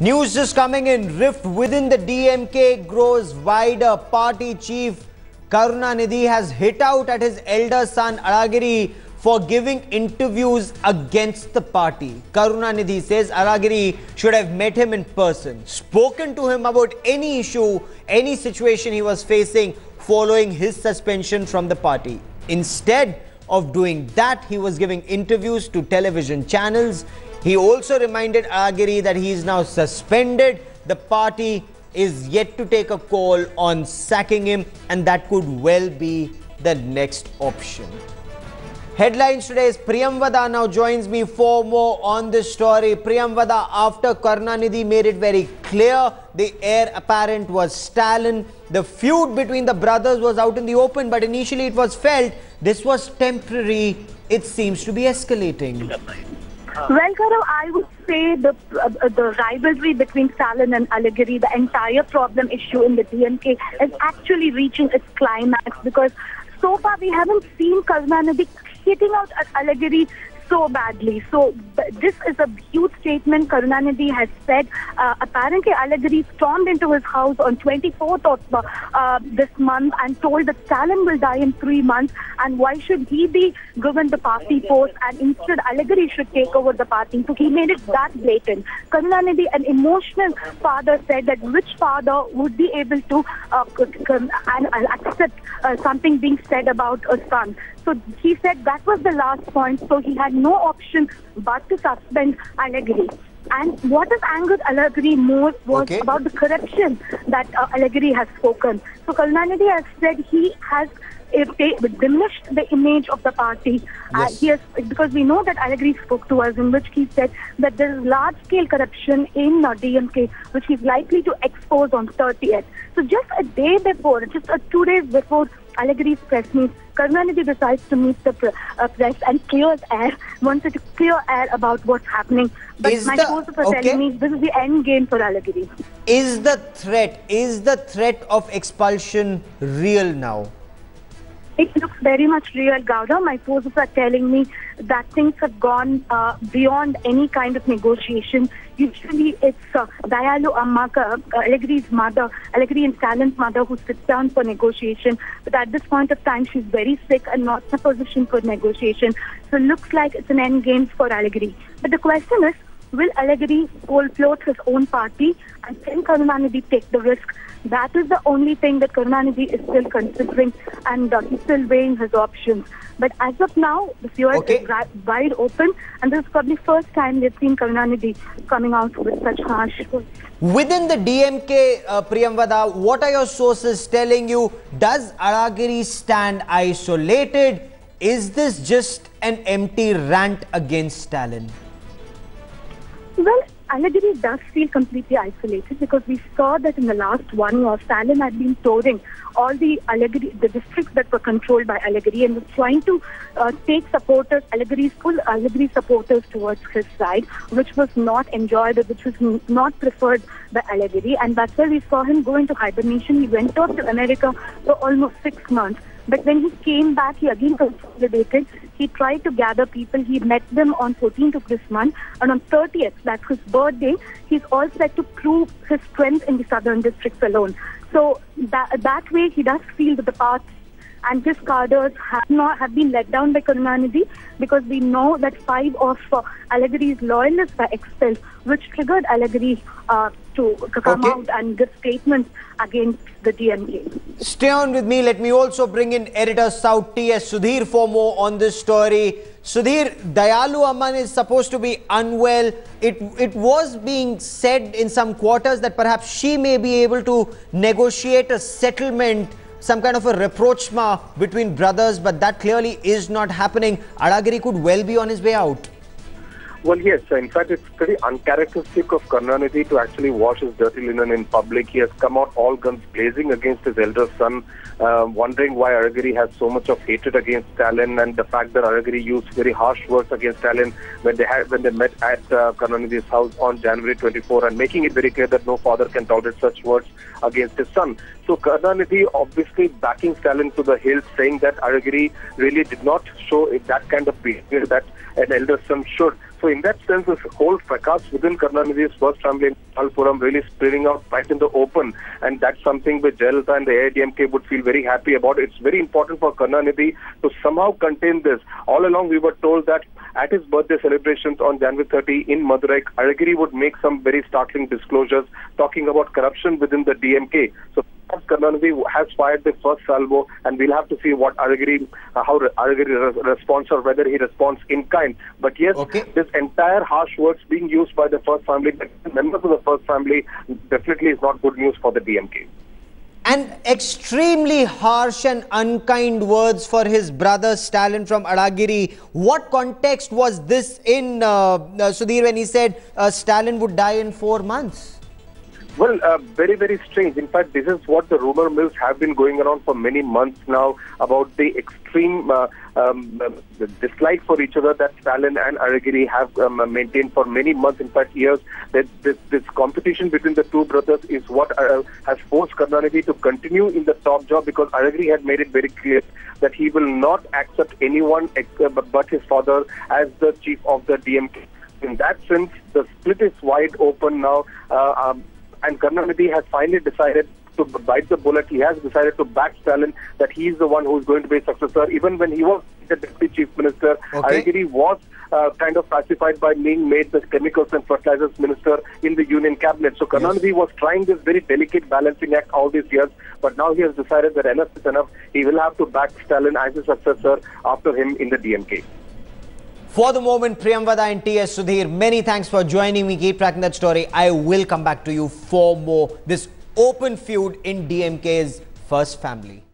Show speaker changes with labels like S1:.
S1: News just coming in. Rift within the DMK grows wider. Party chief Karunanidhi has hit out at his elder son Alagiri for giving interviews against the party. Karunanidhi says Alagiri should have met him in person, spoken to him about any issue, any situation he was facing following his suspension from the party. Instead of doing that, he was giving interviews to television channels. He also reminded Alagiri that he is now suspended. The party is yet to take a call on sacking him, and that could well be the next option. Headlines today is Priyamvada now joins me for more on this story. Priyamvada, after Karunanidhi made it very clear the heir apparent was Stalin, the feud between the brothers was out in the open, but initially it was felt this was temporary. It seems to be escalating.
S2: Well, Gaurav, I would say the uh, the rivalry between Stalin and Alagiri, the entire problem issue in the DMK, is actually reaching its climax because so far we haven't seen Karunanidhi hitting out at Alagiri so badly. So this is a huge statement Karunanidhi has said. Uh, apparently, Alagiri stormed into his house on 24th of uh, this month and told that Stalin will die in three months and why should he be given the party post and instead Alagiri should take over the party. So he made it that blatant. Karunanidhi, an emotional father, said that which father would be able to uh, and accept uh, something being said about a son. So he said that was the last point. So he had no option but to suspend Alagiri. And what has angered Alagiri more was
S1: Okay.
S2: about the corruption that uh, Alagiri has spoken. So Karunanidhi has said he has uh, ta- diminished the image of the party. Uh,
S1: Yes.
S2: he has, because we know that Alagiri spoke to us in which he said that there is large-scale corruption in uh, DMK, which he's likely to expose on 30th. So just a day before, just a two days before Alagiri's press meet, Karunanidhi decides to meet the pr- uh, press and clears air, wanted to clear air about what's happening. But
S1: Is
S2: my
S1: the-
S2: sources are
S1: okay.
S2: telling me this is the end game for Alagiri.
S1: Is the threat, is the threat of expulsion real now?
S2: It looks very much real, Gaurav. My sources are telling me that things have gone uh, beyond any kind of negotiation. Usually it's uh, Dayalu Ammaka, uh, Alagiri's mother, Alagiri and Stalin's mother, who sits down for negotiation. But at this point of time, she's very sick and not in a position for negotiation. So looks like it's an end game for Alagiri. But the question is, will Alagiri cold float his own party and can Karunanidhi take the risk? That is the only thing that Karunanidhi is still considering and uh, he's still weighing his options. But as of now, the field
S1: Okay.
S2: is wide open and this is probably the first time we've seen Karunanidhi coming out with such harsh words.
S1: Within the DMK, uh, Priyamvada, what are your sources telling you? Does Alagiri stand isolated? Is this just an empty rant against Stalin?
S2: Well, Alagiri does feel completely isolated because we saw that in the last one year, Stalin had been touring all the Alagiri, the districts that were controlled by Alagiri and was trying to uh, take supporters, Alagiri's full Alagiri supporters towards his side, which was not enjoyed which was not preferred by Alagiri. And that's why we saw him go into hibernation. He went off to America for almost six months. But when he came back, he again consolidated. He tried to gather people. He met them on 14th of this month. And on 30th, that's his birthday, he's all set to prove his strength in the southern districts alone. So that, that way, he does feel that the path and his cadres have not have been let down by Karunanidhi because we know that five of uh, Alagiri's loyalists were expelled, which triggered Alagiri uh, to come
S1: Okay.
S2: out and give statements against the DMK.
S1: Stay on with me. Let me also bring in editor South T.S. Sudhir for more on this story. Sudhir, Dayalu Ammal is supposed to be unwell. It, it was being said in some quarters that perhaps she may be able to negotiate a settlement, some kind of a rapprochement between brothers, but that clearly is not happening. Alagiri could well be on his way out.
S3: Well, yes. In fact, it's pretty uncharacteristic of Karunanidhi to actually wash his dirty linen in public. He has come out all guns blazing against his elder son, uh, wondering why Alagiri has so much of hatred against Stalin, and the fact that Alagiri used very harsh words against Stalin when they had when they met at uh, house on January 24, and making it very clear that no father can tolerate such words against his son. So Karunanidhi obviously backing Stalin to the hill, saying that Alagiri really did not show that kind of behavior that an elder son should. So in that sense, this whole fracas within Karunanidhi's first family in Gopalapuram really spreading out right in the open. And that's something which Jayalalitha and the AIADMK would feel very happy about. It's very important for Karunanidhi to somehow contain this. All along we were told that at his birthday celebrations on January 30 in Madurai, Alagiri would make some very startling disclosures talking about corruption within the DMK. So Karunanidhi has fired the first salvo, and we'll have to see what Alagiri, uh, how Alagiri re- responds or whether he responds in kind. But yes,
S1: Okay.
S3: this entire harsh words being used by the first family, members of the first family, definitely is not good news for the DMK.
S1: And extremely harsh and unkind words for his brother Stalin from Alagiri. What context was this in, uh, uh, Sudhir, when he said uh, Stalin would die in four months?
S3: Well, uh, very, very strange. In fact, this is what the rumor mills have been going around for many months now about the extreme uh, um, dislike for each other that Stalin and Alagiri have um, maintained for many months, in fact, years. That this, this competition between the two brothers is what uh, has forced Karunanidhi to continue in the top job because Alagiri had made it very clear that he will not accept anyone uh, but his father as the chief of the DMK. In that sense, the split is wide open now. Uh, um, and Karunanidhi has finally decided to bite the bullet. He has decided to back Stalin that he is the one who is going to be a successor. Even when he was the deputy chief minister,
S1: Okay.
S3: Alagiri was uh, kind of pacified by being made the chemicals and fertilizers minister in the union cabinet. So Karunanidhi was trying this very delicate balancing act all these years, but now he has decided that enough is enough. He will have to back Stalin as a successor after him in the DMK.
S1: For the moment, Priyamvada and T.S. Sudhir, many thanks for joining me. Keep tracking that story. I will come back to you for more. This open feud in DMK's first family.